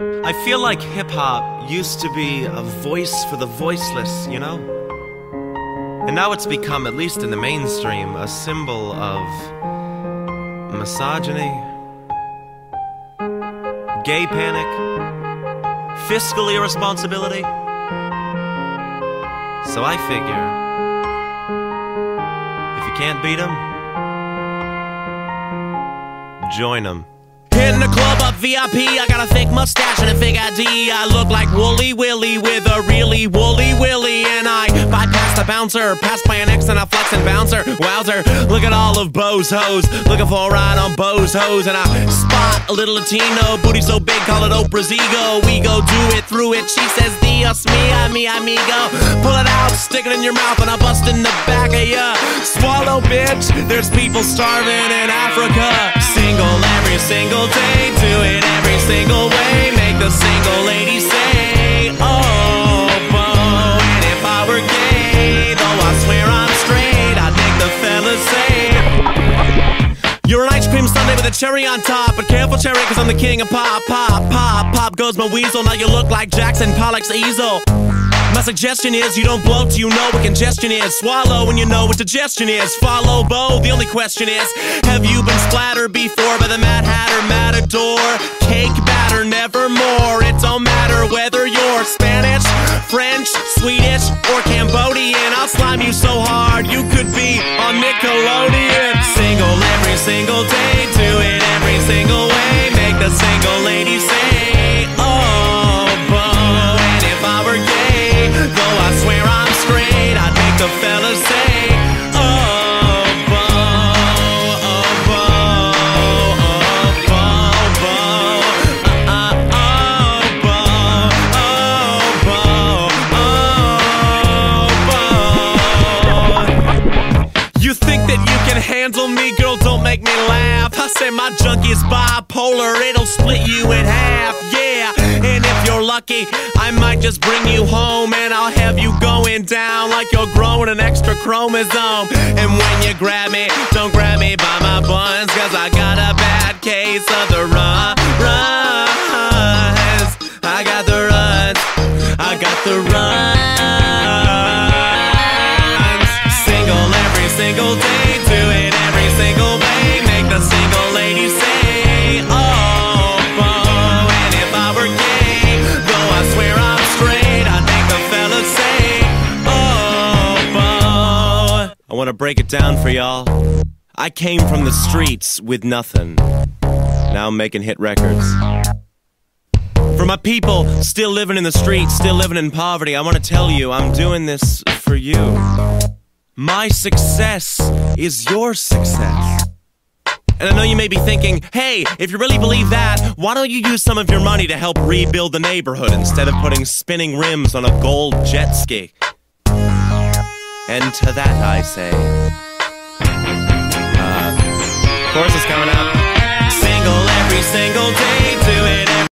I feel like hip hop used to be a voice for the voiceless, you know? And now it's become, at least in the mainstream, a symbol of misogyny, gay panic, fiscal irresponsibility. So I figure if you can't beat 'em, join 'em. In the club up VIP, I got a thick mustache and a fake ID. I look like Wooly Willy with a really woolly willy. And I bypass the bouncer, passed by an ex and a flexing bouncer. Wowzer, look at all of Bo's hoes. Looking for a ride on Bo's hoes. And I spot a little Latino, booty so big, call it Oprah's ego. We go do it through it. She says, Dios mia, mi amigo. Pull it out, stick it in your mouth, and I bust in the back of ya. Swallow, bitch. There's people starving in Africa. Single every single day, do it every single way. Make the single lady say, Oh, Bo. And if I were gay, though I swear I'm straight, I'd make the fellas say, You're an ice cream sundae with a cherry on top. But careful, cherry, cause I'm the king of pop, pop, pop. Pop goes my weasel. Now you look like Jackson Pollock's easel. My suggestion is you don't blow till you know what congestion is. Swallow when you know what digestion is. Follow Bo. The only question is, have you been splattered before by the Mad Hatter Matador? Cake batter, nevermore. It don't matter whether you're Spanish, French, Swedish, or Cambodian. I'll slime you so hard you could be on Nickelodeon. Single every single day, do it every single way. Make the single lady say, laugh. I say my junkie is bipolar, it'll split you in half, yeah. And if you're lucky, I might just bring you home and I'll have you going down like you're growing an extra chromosome. And when you grab me, don't grab me by my buns, cause I got a bad case of the run, runs. I got the runs, I got the runs. Single every single day, want to break it down for y'all. I came from the streets with nothing. Now I'm making hit records. For my people still living in the streets, still living in poverty, I want to tell you I'm doing this for you. My success is your success. And I know you may be thinking, hey, if you really believe that, why don't you use some of your money to help rebuild the neighborhood instead of putting spinning rims on a gold jet ski? And to that I say, uh, chorus is coming up. Single every single day,